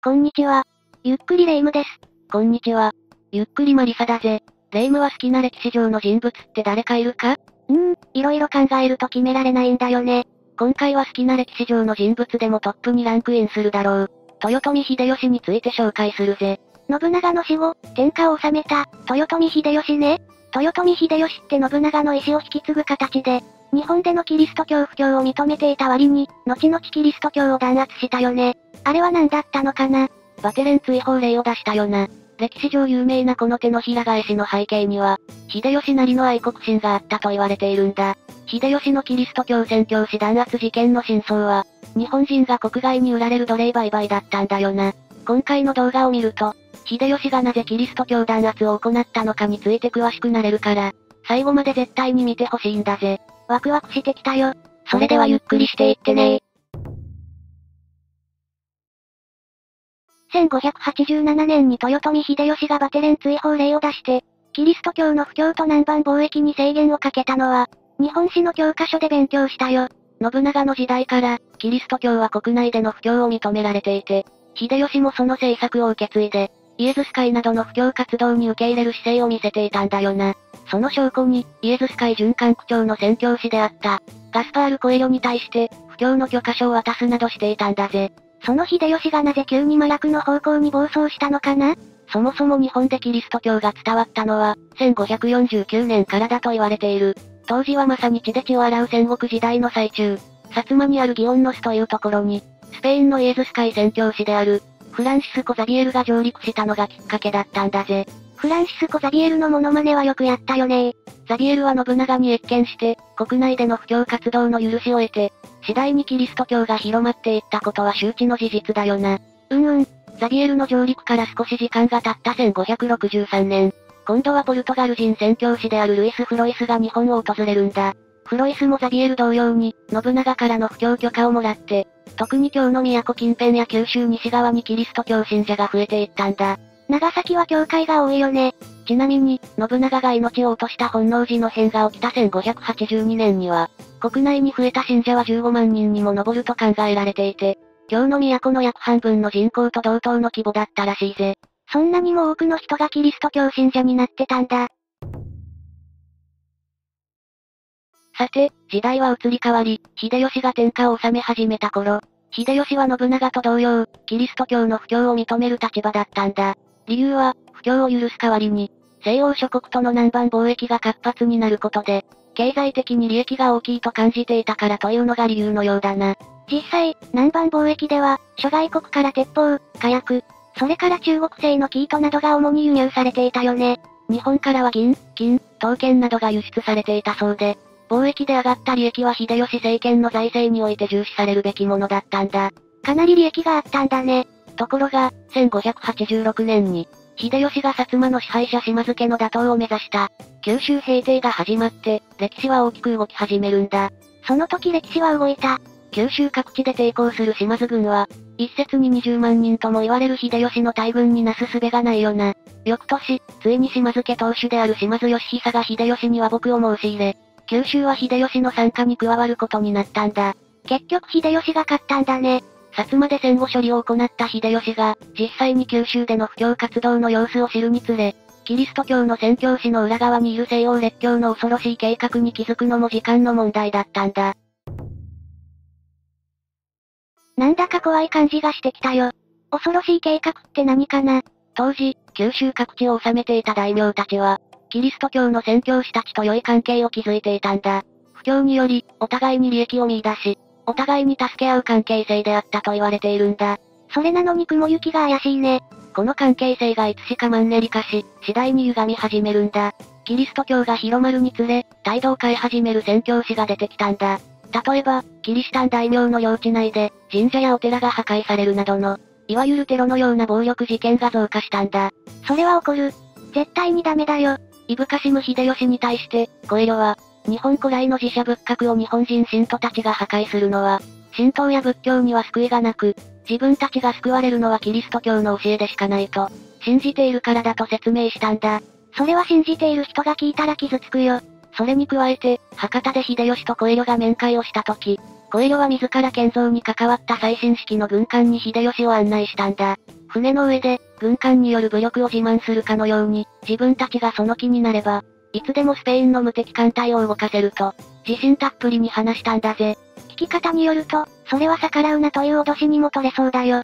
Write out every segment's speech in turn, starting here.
こんにちは。ゆっくりレ夢ムです。こんにちは。ゆっくりマリサだぜ。レ夢ムは好きな歴史上の人物って誰かいるか？うーん、いろいろ考えると決められないんだよね。今回は好きな歴史上の人物でもトップにランクインするだろう。豊臣秀吉について紹介するぜ。信長の死後、天下を治めた、豊臣秀吉ね。豊臣秀吉って信長の意志を引き継ぐ形で、日本でのキリスト教布教を認めていた割に、後々キリスト教を弾圧したよね。あれは何だったのかな？バテレン追放令を出したよな。歴史上有名なこの手のひら返しの背景には、秀吉なりの愛国心があったと言われているんだ。秀吉のキリスト教宣教師弾圧事件の真相は、日本人が国外に売られる奴隷売買だったんだよな。今回の動画を見ると、秀吉がなぜキリスト教弾圧を行ったのかについて詳しくなれるから、最後まで絶対に見てほしいんだぜ。ワクワクしてきたよ。それではゆっくりしていってね1587年に豊臣秀吉がバテレン追放令を出して、キリスト教の布教と南蛮貿易に制限をかけたのは、日本史の教科書で勉強したよ。信長の時代から、キリスト教は国内での布教を認められていて、秀吉もその政策を受け継いで、イエズス会などの布教活動に受け入れる姿勢を見せていたんだよな。その証拠に、イエズス会準官区長の宣教師であった、ガスパール・コエリョに対して、布教の許可書を渡すなどしていたんだぜ。その秀吉がなぜ急に麻薬の方向に暴走したのかな？そもそも日本でキリスト教が伝わったのは、1549年からだと言われている。当時はまさに血で血を洗う戦国時代の最中。薩摩にある祇園の巣というところに、スペインのイエズス会宣教師である、フランシスコ・ザビエルが上陸したのがきっかけだったんだぜ。フランシスコ・ザビエルのモノマネはよくやったよねザビエルは信長に謁見して、国内での布教活動の許しを得て、次第にキリスト教が広まっていったことは周知の事実だよな。うんうん。ザビエルの上陸から少し時間が経った1563年。今度はポルトガル人宣教師であるルイス・フロイスが日本を訪れるんだ。フロイスもザビエル同様に、信長からの布教許可をもらって、特に京の都近辺や九州西側にキリスト教信者が増えていったんだ。長崎は教会が多いよね。ちなみに、信長が命を落とした本能寺の変が起きた1582年には、国内に増えた信者は15万人にも上ると考えられていて、京の都の約半分の人口と同等の規模だったらしいぜ。そんなにも多くの人がキリスト教信者になってたんだ。さて、時代は移り変わり、秀吉が天下を治め始めた頃、秀吉は信長と同様、キリスト教の布教を認める立場だったんだ。理由は、布教を許す代わりに、西欧諸国との南蛮貿易が活発になることで、経済的に利益が大きいと感じていたからというのが理由のようだな。実際、南蛮貿易では、諸外国から鉄砲、火薬、それから中国製のキートなどが主に輸入されていたよね。日本からは銀、金、刀剣などが輸出されていたそうで、貿易で上がった利益は秀吉政権の財政において重視されるべきものだったんだ。かなり利益があったんだね。ところが、1586年に、秀吉が薩摩の支配者島津家の打倒を目指した、九州平定が始まって、歴史は大きく動き始めるんだ。その時歴史は動いた。九州各地で抵抗する島津軍は、一説に20万人とも言われる秀吉の大軍になすすべがないよな。翌年、ついに島津家当主である島津義久が秀吉に和睦を申し入れ、九州は秀吉の参加に加わることになったんだ。結局秀吉が勝ったんだね。薩摩で戦後処理を行った秀吉が、実際に九州での布教活動の様子を知るにつれ、キリスト教の宣教師の裏側にいる西洋列強の恐ろしい計画に気づくのも時間の問題だったんだ。なんだか怖い感じがしてきたよ。恐ろしい計画って何かな？当時、九州各地を治めていた大名たちは、キリスト教の宣教師たちと良い関係を築いていたんだ。布教により、お互いに利益を見出し、お互いに助け合う関係性であったと言われているんだ。それなのに雲行きが怪しいね。この関係性がいつしかマンネリ化し、次第に歪み始めるんだ。キリスト教が広まるにつれ、態度を変え始める宣教師が出てきたんだ。例えば、キリシタン大名の領地内で、神社やお寺が破壊されるなどの、いわゆるテロのような暴力事件が増加したんだ。それは起こる。絶対にダメだよ。いぶかしむ秀吉に対して、コエロは、日本古来の自社仏閣を日本人信徒たちが破壊するのは、神道や仏教には救いがなく、自分たちが救われるのはキリスト教の教えでしかないと、信じているからだと説明したんだ。それは信じている人が聞いたら傷つくよ。それに加えて、博多で秀吉とコエロが面会をした時、小江戸は自ら建造に関わった最新式の軍艦に秀吉を案内したんだ。船の上で、軍艦による武力を自慢するかのように、自分たちがその気になれば、いつでもスペインの無敵艦隊を動かせると、自信たっぷりに話したんだぜ。聞き方によると、それは逆らうなという脅しにも取れそうだよ。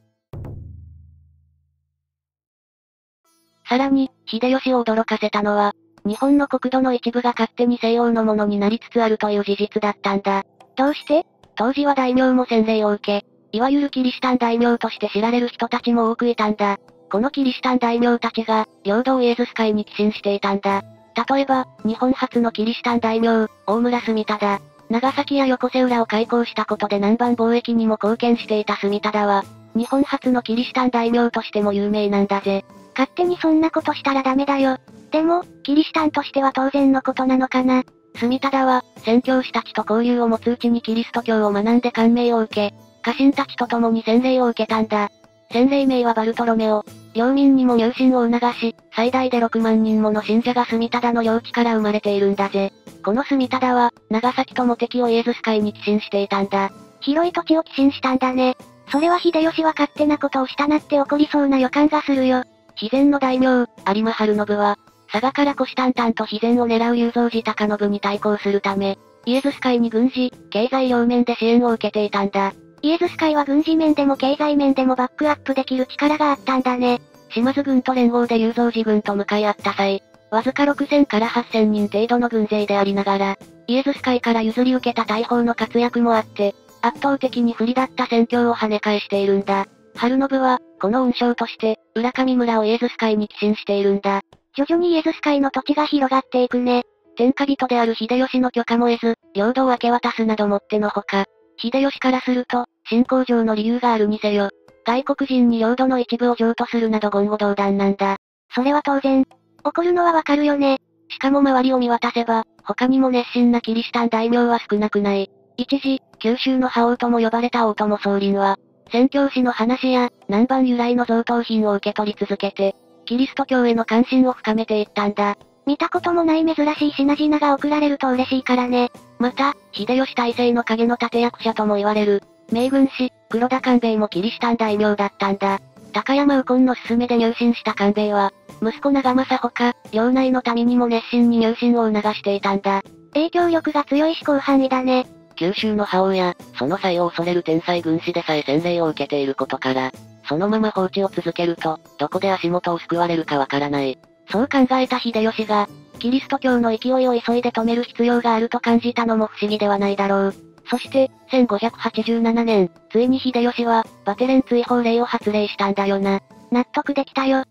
さらに、秀吉を驚かせたのは、日本の国土の一部が勝手に西洋のものになりつつあるという事実だったんだ。どうして？当時は大名も洗礼を受け、いわゆるキリシタン大名として知られる人たちも多くいたんだ。このキリシタン大名たちが、領土イエズス会に寄進していたんだ。例えば、日本初のキリシタン大名、大村住忠。長崎や横瀬浦を開港したことで南蛮貿易にも貢献していた住忠は、日本初のキリシタン大名としても有名なんだぜ。勝手にそんなことしたらダメだよ。でも、キリシタンとしては当然のことなのかな。住忠は、宣教師たちと交流を持つうちにキリスト教を学んで感銘を受け、家臣たちと共に洗礼を受けたんだ。洗礼名はバルトロメオ。領民にも入信を促し、最大で6万人もの信者が住忠の領地から生まれているんだぜ。この住忠は、長崎とモテキをイエズス会に寄進していたんだ。広い土地を寄進したんだね。それは秀吉は勝手なことをしたなって起こりそうな予感がするよ。自然の大名、有馬春信は、佐賀から虎視眈々と自然を狙う雄三寺高信に対抗するため、イエズス会に軍事、経済両面で支援を受けていたんだ。イエズス会は軍事面でも経済面でもバックアップできる力があったんだね。島津軍と連合で雄三寺軍と向かい合った際、わずか6000から8000人程度の軍勢でありながら、イエズス会から譲り受けた大砲の活躍もあって、圧倒的に不利だった戦況を跳ね返しているんだ。春信は、この運将として、浦上村をイエズス会に寄進しているんだ。徐々にイエズス会の土地が広がっていくね。天下人である秀吉の許可も得ず、領土を明け渡すなどもってのほか、秀吉からすると、信仰上の理由があるにせよ。外国人に領土の一部を譲渡するなど言語道断なんだ。それは当然。怒るのはわかるよね。しかも周りを見渡せば、他にも熱心なキリシタン大名は少なくない。一時、九州の覇王とも呼ばれた大友宗麟は、宣教師の話や、南蛮由来の贈答品を受け取り続けて、キリスト教への関心を深めていったんだ。見たこともない珍しい品々が送られると嬉しいからね。また、秀吉体制の影の立役者とも言われる、名軍師、黒田官兵衛もキリシタン大名だったんだ。高山右近の勧めで入信した官兵衛は、息子長政ほか、領内の民にも熱心に入信を促していたんだ。影響力が強い思考範囲だね。九州の覇王や、その際を恐れる天才軍師でさえ洗礼を受けていることから、そのまま放置を続けると、どこで足元を救われるかわからない。そう考えた秀吉が、キリスト教の勢いを急いで止める必要があると感じたのも不思議ではないだろう。そして、1587年、ついに秀吉は、バテレン追放令を発令したんだよな。納得できたよ。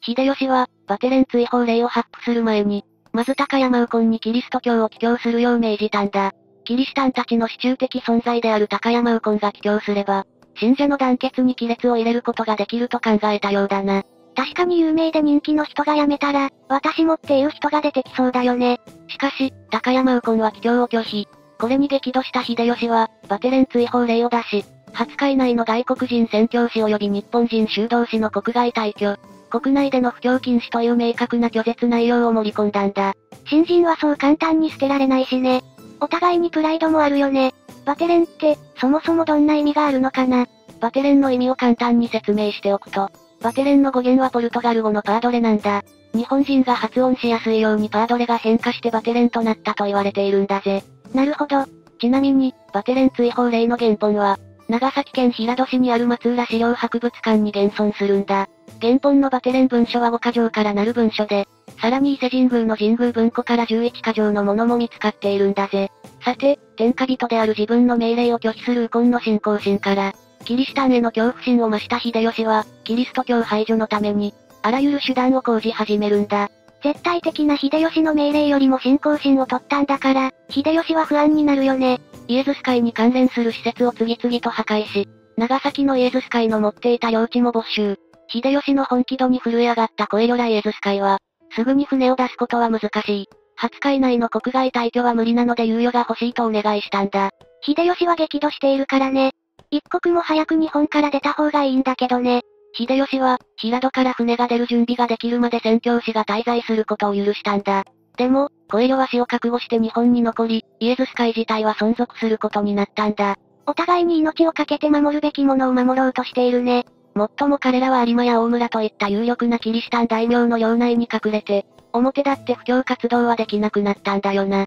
秀吉は、バテレン追放令を発布する前に、まず高山右近にキリスト教を帰教するよう命じたんだ。キリシタンたちの支柱的存在である高山右近が帰教すれば、信者の団結に亀裂を入れることができると考えたようだな。確かに有名で人気の人が辞めたら、私もっていう人が出てきそうだよね。しかし、高山右近は帰郷を拒否。これに激怒した秀吉は、バテレン追放令を出し、20日以内の外国人宣教師及び日本人修道士の国外退去、国内での布教禁止という明確な拒絶内容を盛り込んだんだ。新人はそう簡単に捨てられないしね。お互いにプライドもあるよね。バテレンって、そもそもどんな意味があるのかなバテレンの意味を簡単に説明しておくと、バテレンの語源はポルトガル語のパードレなんだ。日本人が発音しやすいようにパードレが変化してバテレンとなったと言われているんだぜ。なるほど。ちなみに、バテレン追放令の原本は、長崎県平戸市にある松浦資料博物館に現存するんだ。原本のバテレン文書は5箇条からなる文書で、さらに伊勢神宮の神宮文庫から11箇条のものも見つかっているんだぜ。さて、天下人である自分の命令を拒否する右近の信仰心から、キリシタンへの恐怖心を増した秀吉は、キリスト教排除のために、あらゆる手段を講じ始めるんだ。絶対的な秀吉の命令よりも信仰心を取ったんだから、秀吉は不安になるよね。イエズス会に関連する施設を次々と破壊し、長崎のイエズス会の持っていた領地も没収。秀吉の本気度に震え上がったコエリョライエズス会は、すぐに船を出すことは難しい。20日以内の国外退去は無理なので猶予が欲しいとお願いしたんだ。秀吉は激怒しているからね。一刻も早く日本から出た方がいいんだけどね。秀吉は、平戸から船が出る準備ができるまで宣教師が滞在することを許したんだ。でも、コエリョは死を覚悟して日本に残り、イエズス会自体は存続することになったんだ。お互いに命を懸けて守るべきものを守ろうとしているね。もっとも彼らは有馬や大村といった有力なキリシタン大名の領内に隠れて、表立って布教活動はできなくなったんだよな。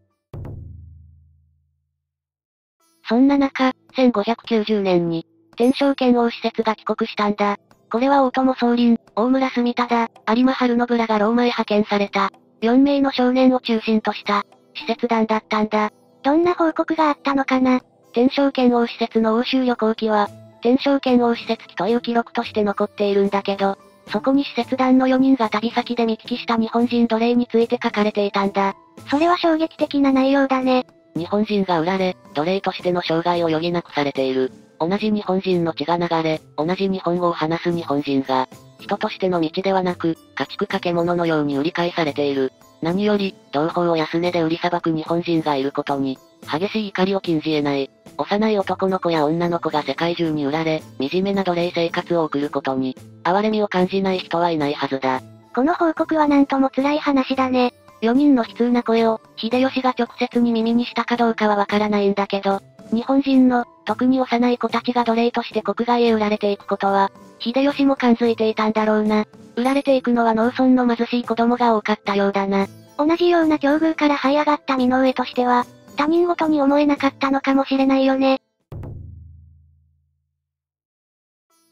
そんな中、1590年に、天正剣王施設が帰国したんだ。これは大友宗麟、大村住忠、有馬春信らがローマへ派遣された、4名の少年を中心とした、施設団だったんだ。どんな報告があったのかな？天正剣王施設の欧州旅行記は、天正剣王施設記という記録として残っているんだけど、そこに施設団の4人が旅先で見聞きした日本人奴隷について書かれていたんだ。それは衝撃的な内容だね。日本人が売られ、奴隷としての障害を余儀なくされている。同じ日本人の血が流れ、同じ日本語を話す日本人が、人としての道ではなく、家畜かけ物のように売り買いされている。何より、同胞を安値で売りさばく日本人がいることに、激しい怒りを禁じ得ない。幼い男の子や女の子が世界中に売られ、惨めな奴隷生活を送ることに、哀れみを感じない人はいないはずだ。この報告はなんとも辛い話だね。4人の悲痛な声を、秀吉が直接に耳にしたかどうかはわからないんだけど、日本人の、特に幼い子たちが奴隷として国外へ売られていくことは、秀吉も感づいていたんだろうな。売られていくのは農村の貧しい子供が多かったようだな。同じような境遇から這い上がった身の上としては、他人事に思えなかったのかもしれないよね。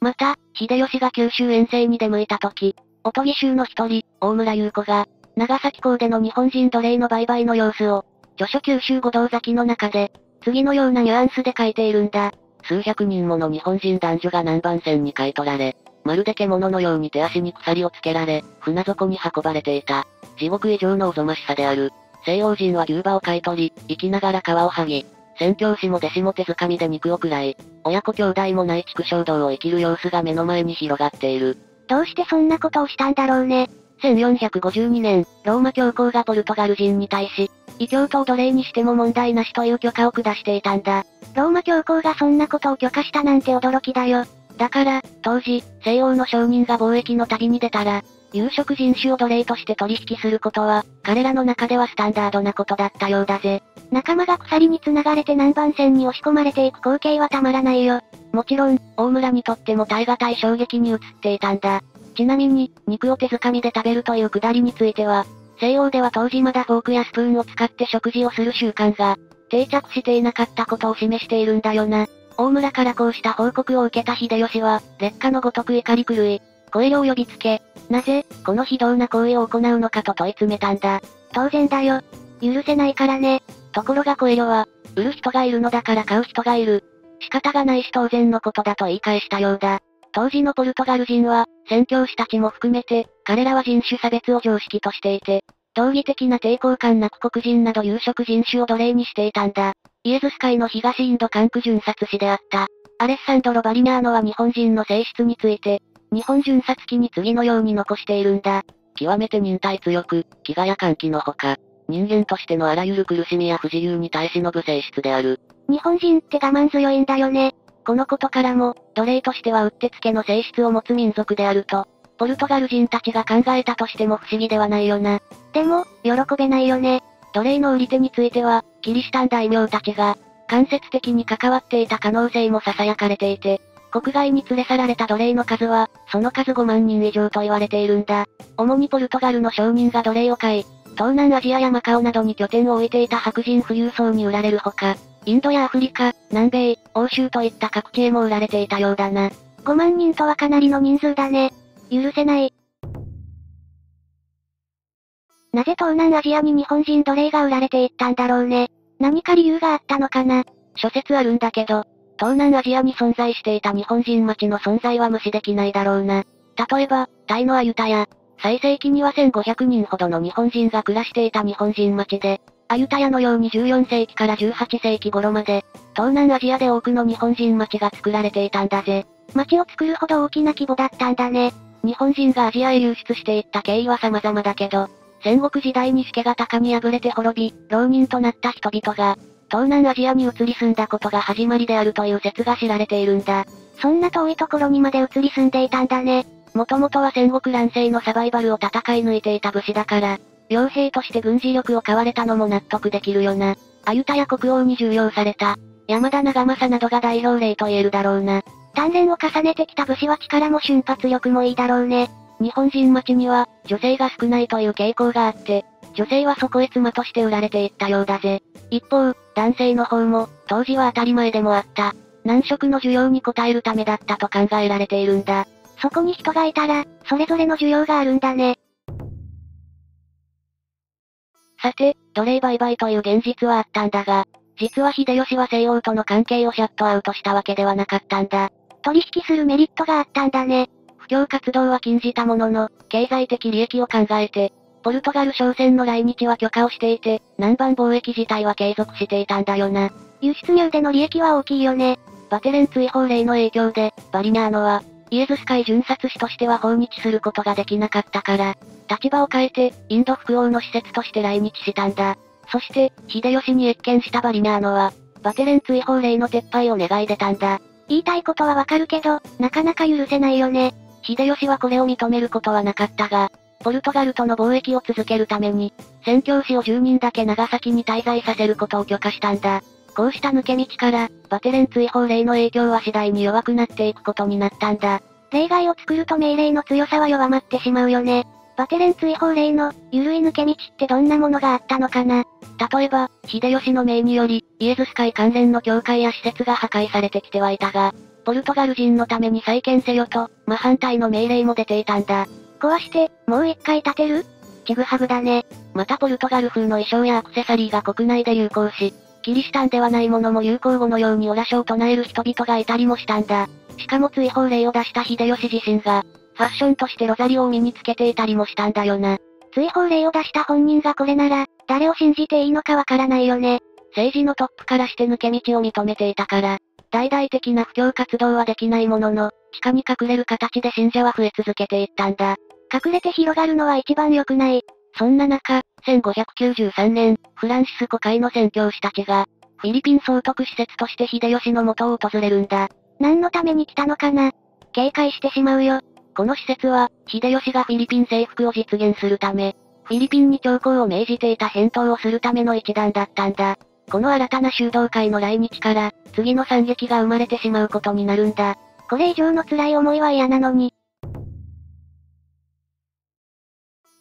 また、秀吉が九州遠征に出向いた時、おとぎ衆の一人、大村優子が、長崎港での日本人奴隷の売買の様子を、著書九州五道崎の中で、次のようなニュアンスで書いているんだ。数百人もの日本人男女が南蛮船に買い取られ、まるで獣のように手足に鎖をつけられ、船底に運ばれていた。地獄以上のおぞましさである。西洋人は牛馬を買い取り、生きながら皮を剥ぎ、宣教師も弟子も手づかみで肉を食らい、親子兄弟もない畜生道を生きる様子が目の前に広がっている。どうしてそんなことをしたんだろうね。1452年、ローマ教皇がポルトガル人に対し、異教徒を奴隷にしても問題なしという許可を下していたんだ。ローマ教皇がそんなことを許可したなんて驚きだよ。だから、当時、西洋の商人が貿易の旅に出たら、有色人種を奴隷として取引することは、彼らの中ではスタンダードなことだったようだぜ。仲間が鎖に繋がれて南蛮線に押し込まれていく光景はたまらないよ。もちろん、大村にとっても耐え難い衝撃に移っていたんだ。ちなみに、肉を手づかみで食べるというくだりについては、西洋では当時まだフォークやスプーンを使って食事をする習慣が、定着していなかったことを示しているんだよな。大村からこうした報告を受けた秀吉は、劣化のごとく怒り狂い、声を呼びつけ、なぜ、この非道な行為を行うのかと問い詰めたんだ。当然だよ。許せないからね。ところがコエリョは、売る人がいるのだから買う人がいる。仕方がないし当然のことだと言い返したようだ。当時のポルトガル人は、宣教師たちも含めて、彼らは人種差別を常識としていて、道義的な抵抗感なく黒人など有色人種を奴隷にしていたんだ。イエズス会の東インド管区巡察士であった。アレッサンドロ・バリニャーノは日本人の性質について、日本巡察機に次のように残しているんだ。極めて忍耐強く、飢餓や歓喜のほか、人間としてのあらゆる苦しみや不自由に耐え忍ぶ性質である。日本人って我慢強いんだよね。このことからも、奴隷としてはうってつけの性質を持つ民族であると、ポルトガル人たちが考えたとしても不思議ではないよな。でも、喜べないよね。奴隷の売り手については、キリシタン大名たちが、間接的に関わっていた可能性も囁かれていて、国外に連れ去られた奴隷の数は、その数5万人以上と言われているんだ。主にポルトガルの商人が奴隷を買い、東南アジアやマカオなどに拠点を置いていた白人富裕層に売られるほか、インドやアフリカ、南米、欧州といった各地へも売られていたようだな。5万人とはかなりの人数だね。許せない。なぜ東南アジアに日本人奴隷が売られていったんだろうね。何か理由があったのかな。諸説あるんだけど、東南アジアに存在していた日本人町の存在は無視できないだろうな。例えば、タイのアユタヤ。最盛期には1500人ほどの日本人が暮らしていた日本人町で、アユタヤのように14世紀から18世紀頃まで、東南アジアで多くの日本人町が作られていたんだぜ。町を作るほど大きな規模だったんだね。日本人がアジアへ流出していった経緯は様々だけど、戦国時代に助が鷹に敗れて滅び、浪人となった人々が、東南アジアに移り住んだことが始まりであるという説が知られているんだ。そんな遠いところにまで移り住んでいたんだね。もともとは戦国乱世のサバイバルを戦い抜いていた武士だから、傭兵として軍事力を買われたのも納得できるよな。アユタや国王に重用された。山田長政などが代表例と言えるだろうな。鍛錬を重ねてきた武士は力も瞬発力もいいだろうね。日本人町には、女性が少ないという傾向があって、女性はそこへ妻として売られていったようだぜ。一方、男性の方も、当時は当たり前でもあった。難色の需要に応えるためだったと考えられているんだ。そこに人がいたら、それぞれの需要があるんだね。さて、奴隷売買という現実はあったんだが、実は秀吉は西欧との関係をシャットアウトしたわけではなかったんだ。取引するメリットがあったんだね。布教活動は禁じたものの、経済的利益を考えて、ポルトガル商船の来日は許可をしていて、南蛮貿易自体は継続していたんだよな。輸出入での利益は大きいよね。バテレン追放令の影響で、バリニャーノは、イエズス会巡察士としては訪日することができなかったから、立場を変えて、インド副王の施設として来日したんだ。そして、秀吉に謁見したバリニャーノは、バテレン追放令の撤廃を願い出たんだ。言いたいことはわかるけど、なかなか許せないよね。秀吉はこれを認めることはなかったが、ポルトガルとの貿易を続けるために、宣教師を10人だけ長崎に滞在させることを許可したんだ。こうした抜け道から、バテレン追放令の影響は次第に弱くなっていくことになったんだ。例外を作ると命令の強さは弱まってしまうよね。バテレン追放令の、緩い抜け道ってどんなものがあったのかな例えば、秀吉の命により、イエズス会関連の教会や施設が破壊されてきてはいたが、ポルトガル人のために再建せよと、真反対の命令も出ていたんだ。壊して、もう一回建てる？ちぐはぐだね。またポルトガル風の衣装やアクセサリーが国内で流行し、キリシタンではないものも流行語のようにオラ書を唱える人々がいたりもしたんだ。しかも追放令を出した秀吉自身が、ファッションとしてロザリオを身につけていたりもしたんだよな。追放令を出した本人がこれなら、誰を信じていいのかわからないよね。政治のトップからして抜け道を認めていたから、大々的な布教活動はできないものの、地下に隠れる形で信者は増え続けていったんだ。隠れて広がるのは一番良くない。そんな中、1593年、フランシスコ会の宣教師たちが、フィリピン総督施設として秀吉の元を訪れるんだ。何のために来たのかな？警戒してしまうよ。この施設は、秀吉がフィリピン征服を実現するため、フィリピンに強行を命じていた返答をするための一団だったんだ。この新たな修道会の来日から、次の惨劇が生まれてしまうことになるんだ。これ以上の辛い思いは嫌なのに。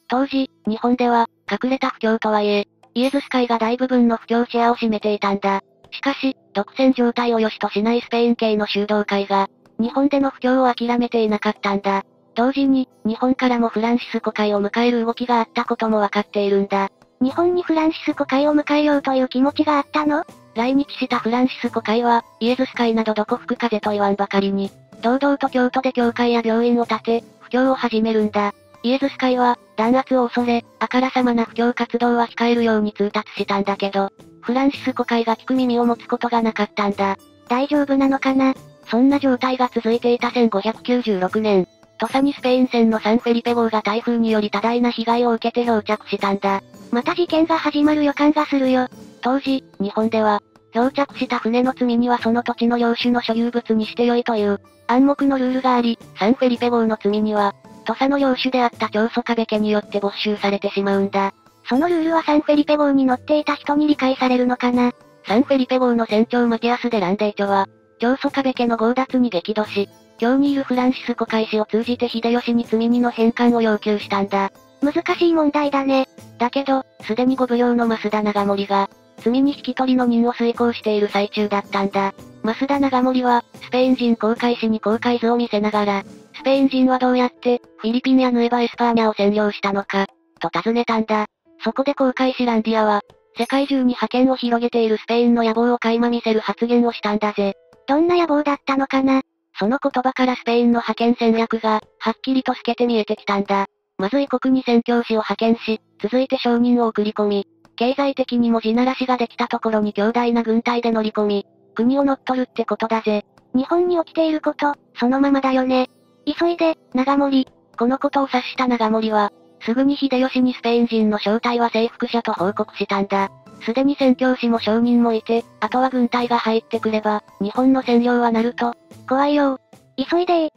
当時、日本では、隠れた不況とはいえ、イエズス会が大部分の不況シェアを占めていたんだ。しかし、独占状態を良しとしないスペイン系の修道会が、日本での不況を諦めていなかったんだ。同時に、日本からもフランシスコ会を迎える動きがあったこともわかっているんだ。日本にフランシスコ会を迎えようという気持ちがあったの？来日したフランシスコ会は、イエズス会などどこ吹く風と言わんばかりに、堂々と京都で教会や病院を建て、布教を始めるんだ。イエズス会は、弾圧を恐れ、あからさまな布教活動は控えるように通達したんだけど、フランシスコ会が聞く耳を持つことがなかったんだ。大丈夫なのかな？そんな状態が続いていた1596年、土佐にスペイン船のサンフェリペ号が台風により多大な被害を受けて漂着したんだ。また事件が始まる予感がするよ。当時、日本では、漂着した船の罪にはその土地の領主の所有物にしてよいという、暗黙のルールがあり、サンフェリペ号の罪には、土佐の領主であった長祖壁家によって没収されてしまうんだ。そのルールはサンフェリペ号に乗っていた人に理解されるのかなサンフェリペ号の船長マティアス・デ・ランデイチョは、長祖壁家の強奪に激怒し、今日にいるフランシスコ会士を通じて秀吉に罪人の返還を要求したんだ。難しい問題だね。だけど、すでにご奉行の増田長森が、罪に引き取りの任を遂行している最中だったんだ。増田長盛は、スペイン人航海士に航海図を見せながら、スペイン人はどうやって、フィリピンやヌエバ・エスパーニャを占領したのか、と尋ねたんだ。そこで航海士ランディアは、世界中に覇権を広げているスペインの野望を垣間見せる発言をしたんだぜ。どんな野望だったのかな？その言葉からスペインの覇権戦略が、はっきりと透けて見えてきたんだ。まず異国に宣教師を派遣し、続いて商人を送り込み、経済的にも地ならしができたところに強大な軍隊で乗り込み、国を乗っ取るってことだぜ。日本に起きていること、そのままだよね。急いで、長森。このことを察した長森は、すぐに秀吉にスペイン人の正体は征服者と報告したんだ。すでに宣教師も商人もいて、あとは軍隊が入ってくれば、日本の占領はなると、怖いよ。急いで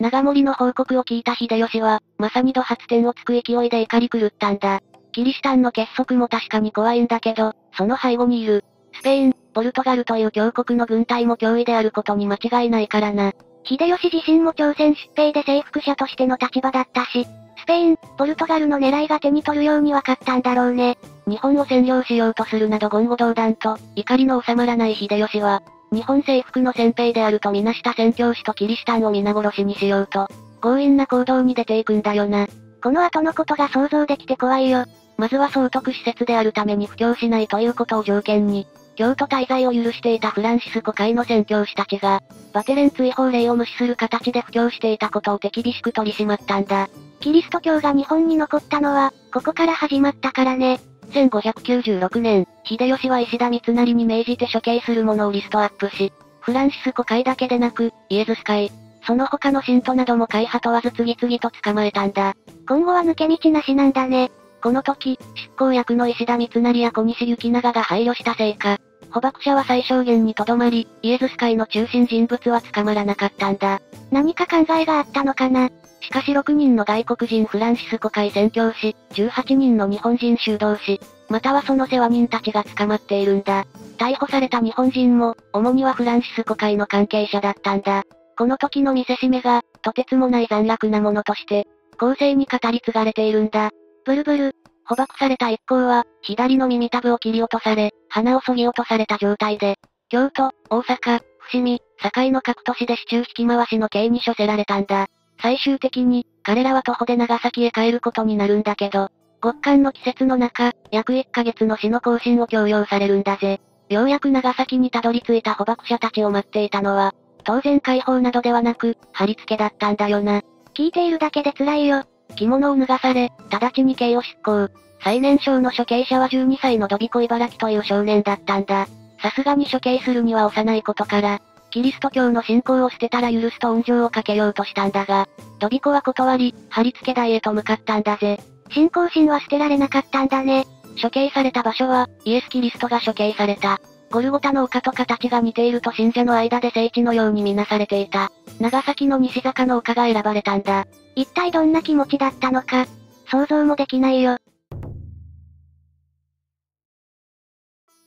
長森の報告を聞いた秀吉は、まさに土発展をつく勢いで怒り狂ったんだ。キリシタンの結束も確かに怖いんだけど、その背後にいる、スペイン、ポルトガルという強国の軍隊も脅威であることに間違いないからな。秀吉自身も朝鮮出兵で征服者としての立場だったし、スペイン、ポルトガルの狙いが手に取るように分かったんだろうね。日本を占領しようとするなど言語道断と、怒りの収まらない秀吉は、日本征服の先兵であるとみなした宣教師とキリシタンを皆殺しにしようと、強引な行動に出ていくんだよな。この後のことが想像できて怖いよ。まずは総督施設であるために布教しないということを条件に、京都滞在を許していたフランシスコ会の宣教師たちが、バテレン追放令を無視する形で布教していたことを手厳しく取り締まったんだ。キリスト教が日本に残ったのは、ここから始まったからね。1596年、秀吉は石田三成に命じて処刑する者をリストアップし、フランシスコ会だけでなく、イエズス会、その他の信徒なども会派問わず次々と捕まえたんだ。今後は抜け道なしなんだね。この時、執行役の石田三成や小西行長が配慮したせいか、捕獲者は最小限にとどまり、イエズス会の中心人物は捕まらなかったんだ。何か考えがあったのかな？しかし6人の外国人フランシスコ会宣教師、18人の日本人修道士、またはその世話人たちが捕まっているんだ。逮捕された日本人も、主にはフランシスコ会の関係者だったんだ。この時の見せしめが、とてつもない残虐なものとして、後世に語り継がれているんだ。ブルブル、捕獲された一行は、左の耳たぶを切り落とされ、鼻を削ぎ落とされた状態で、京都、大阪、伏見、堺の各都市で市中引き回しの刑に処せられたんだ。最終的に、彼らは徒歩で長崎へ帰ることになるんだけど、極寒の季節の中、約1ヶ月の死の更新を強要されるんだぜ。ようやく長崎にたどり着いた捕獲者たちを待っていたのは、当然解放などではなく、貼り付けだったんだよな。聞いているだけで辛いよ。着物を脱がされ、直ちに刑を執行。最年少の処刑者は12歳のドビコ茨城という少年だったんだ。さすがに処刑するには幼いことから、キリスト教の信仰を捨てたら許すと恩情をかけようとしたんだが、ドビコは断り、貼り付け台へと向かったんだぜ。信仰心は捨てられなかったんだね。処刑された場所は、イエス・キリストが処刑された。ゴルゴタの丘と形が似ていると信者の間で聖地のように見なされていた。長崎の西坂の丘が選ばれたんだ。一体どんな気持ちだったのか、想像もできないよ。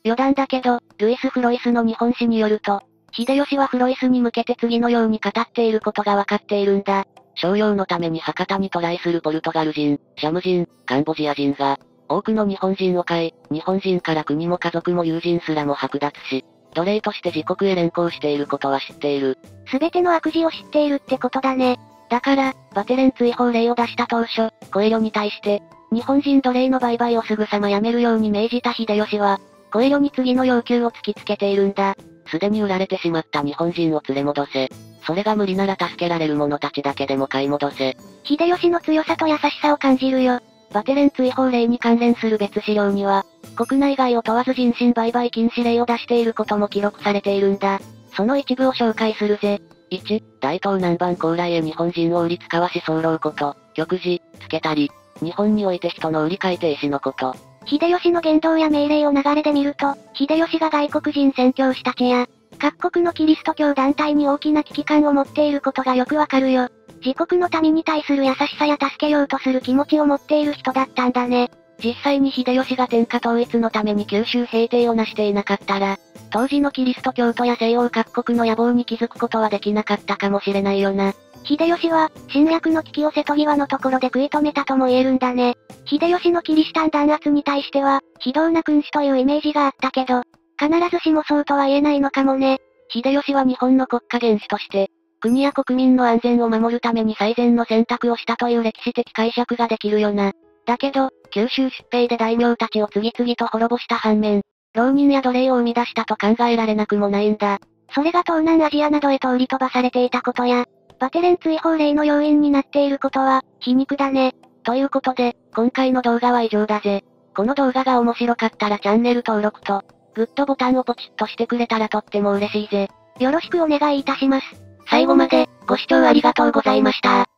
余談だけど、ルイス・フロイスの日本史によると、秀吉はフロイスに向けて次のように語っていることがわかっているんだ。商用のために博多に渡来するポルトガル人、シャム人、カンボジア人が、多くの日本人を買い、日本人から国も家族も友人すらも剥奪し、奴隷として自国へ連行していることは知っている。すべての悪事を知っているってことだね。だから、バテレン追放令を出した当初、コエリョに対して、日本人奴隷の売買をすぐさまやめるように命じた秀吉は、コエリョに次の要求を突きつけているんだ。すでに売られてしまった日本人を連れ戻せ。それが無理なら助けられる者たちだけでも買い戻せ。秀吉の強さと優しさを感じるよ。バテレン追放令に関連する別資料には、国内外を問わず人身売買禁止令を出していることも記録されているんだ。その一部を紹介するぜ。1、大東南蛮高麗へ日本人を売り使わし候こと、局次、つけたり、日本において人の売り買い停止のこと。秀吉の言動や命令を流れで見ると、秀吉が外国人宣教師たちや、各国のキリスト教団体に大きな危機感を持っていることがよくわかるよ。自国の民に対する優しさや助けようとする気持ちを持っている人だったんだね。実際に秀吉が天下統一のために九州平定を成していなかったら、当時のキリスト教徒や西洋各国の野望に気づくことはできなかったかもしれないよな。秀吉は、侵略の危機を瀬戸際のところで食い止めたとも言えるんだね。秀吉のキリシタン弾圧に対しては、非道な君主というイメージがあったけど、必ずしもそうとは言えないのかもね。秀吉は日本の国家元首として、国や国民の安全を守るために最善の選択をしたという歴史的解釈ができるよな。だけど、九州出兵で大名たちを次々と滅ぼした反面、浪人や奴隷を生み出したと考えられなくもないんだ。それが東南アジアなどへと売り飛ばされていたことや、バテレン追放令の要因になっていることは、皮肉だね。ということで、今回の動画は以上だぜ。この動画が面白かったらチャンネル登録と、グッドボタンをポチッとしてくれたらとっても嬉しいぜ。よろしくお願いいたします。最後まで、ご視聴ありがとうございました。